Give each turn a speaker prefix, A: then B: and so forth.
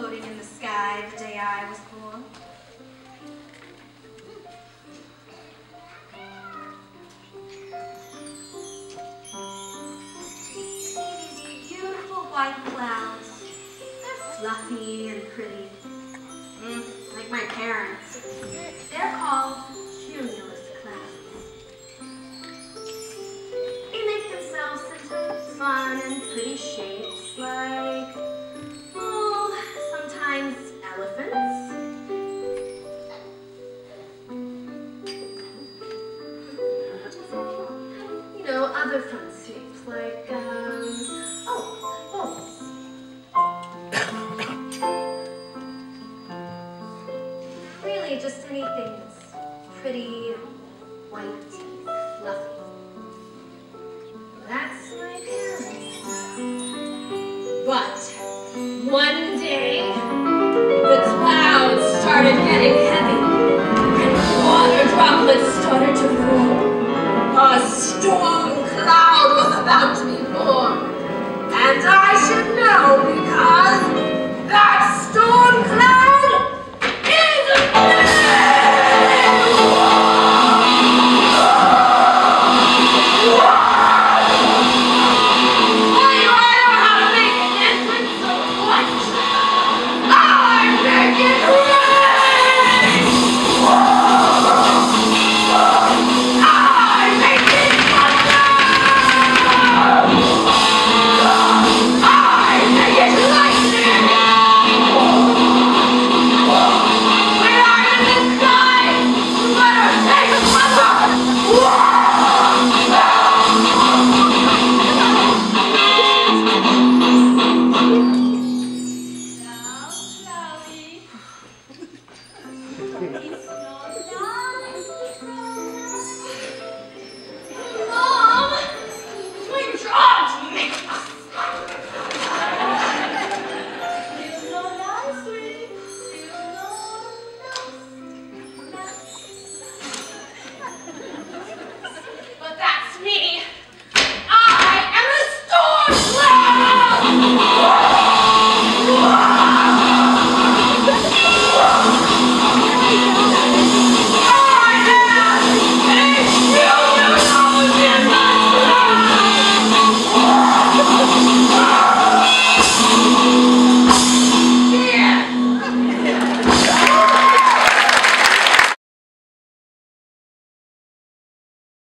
A: floating in the sky the day I was born. See these beautiful white clouds. They're fluffy and pretty, mm, like my parents. They're called cumulus clouds. They make themselves into fun and pretty shapes like other fun like, um, oh, really, just anything that's pretty white and fluffy.